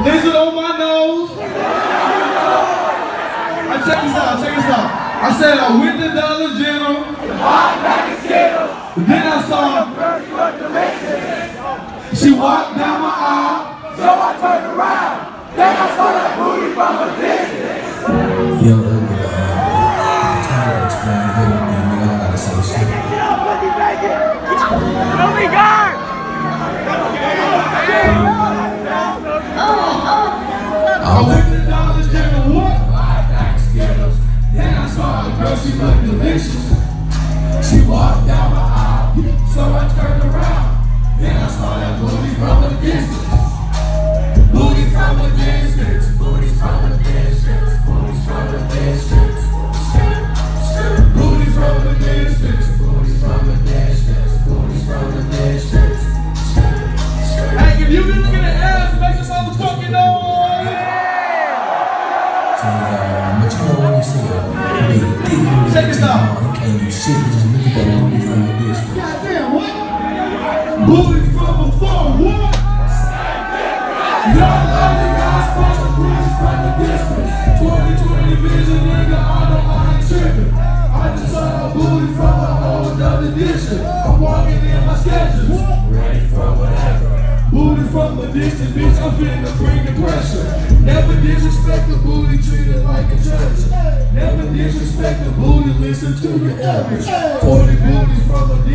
Lizard on my nose. I check this out, check this out. I said I went to Dollar General. Then I saw she walked down my aisle. So I turned around. Then I saw that booty from a distance. Yo, I So, uh, but you know when you see a big, big booty, Check this out. you can't do shit. You just look at that booty from a distance. Goddamn, what? Booty from afar, what? Y'all love the guys, but your booty from a distance. 2020 vision, nigga, I I ain't tripping. I just saw a booty from a whole nother district. I'm walking in my Skechers, ready for whatever. Booty from a distance, bitch, I'm finna bring the pressure. Never disrespect the booty, treat it like a treasure. Never disrespect the booty, listen to your average. 40 booties from a.